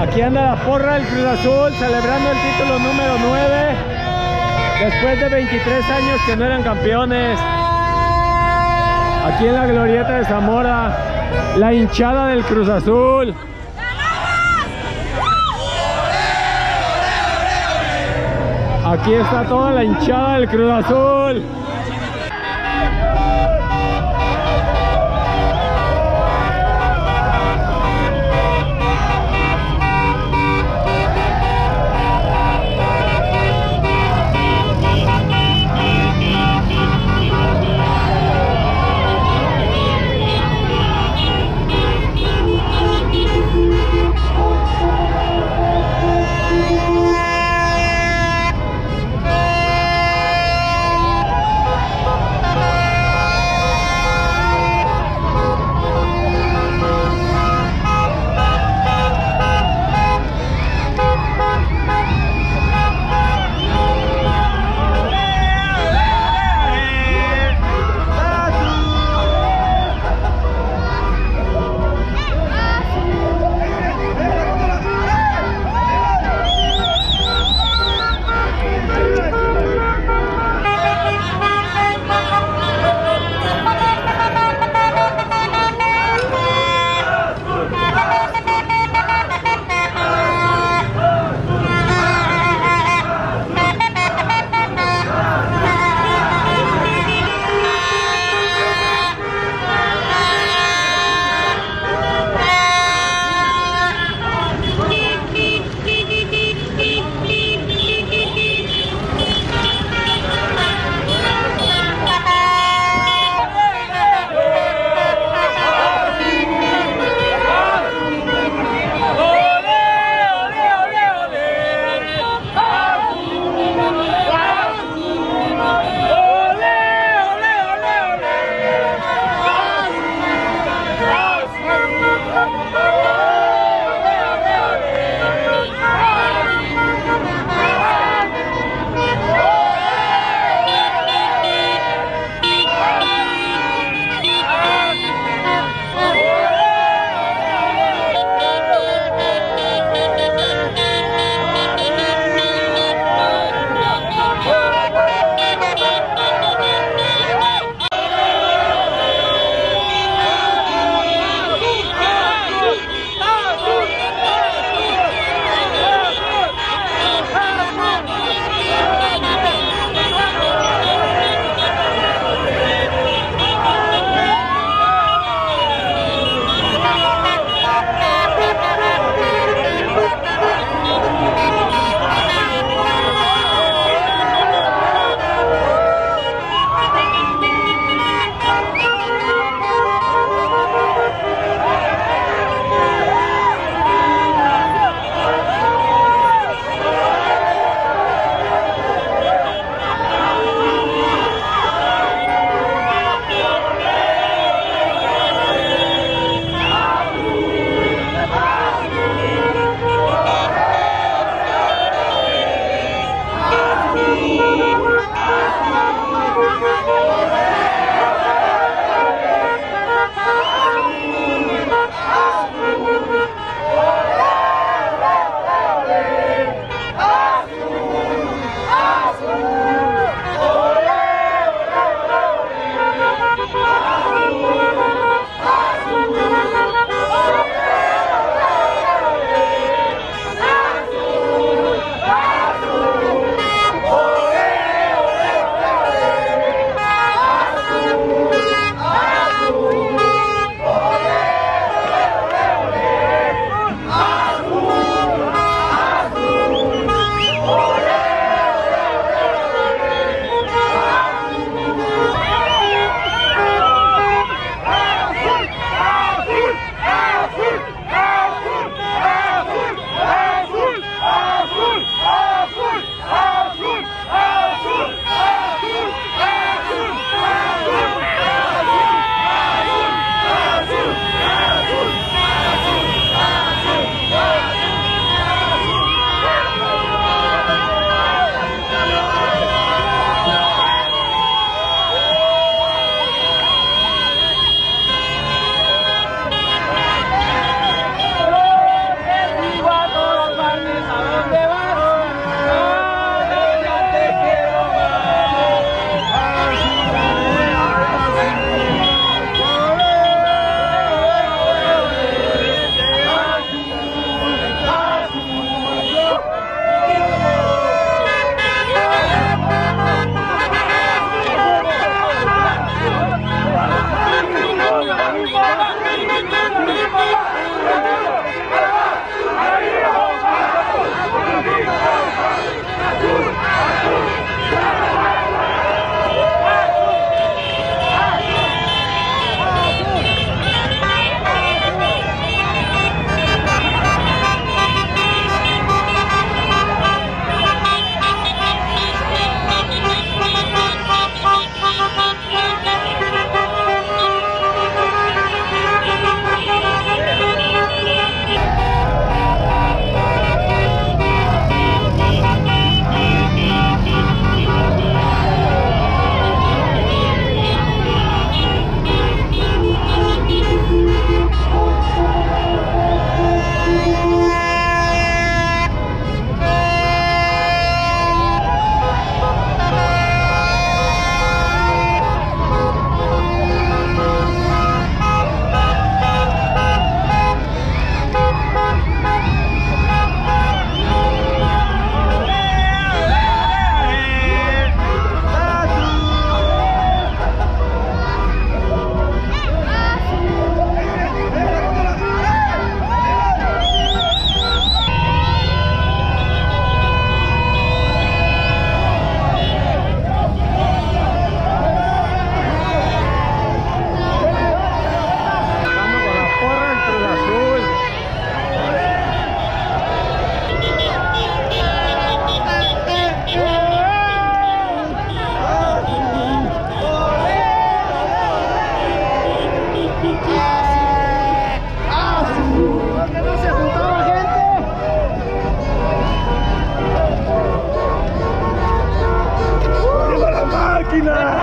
Aquí anda la porra del Cruz Azul celebrando el título número 9 después de 23 años que no eran campeones. Aquí en la glorieta de Zamora, la hinchada del Cruz Azul. Aquí está toda la hinchada del Cruz Azul. killer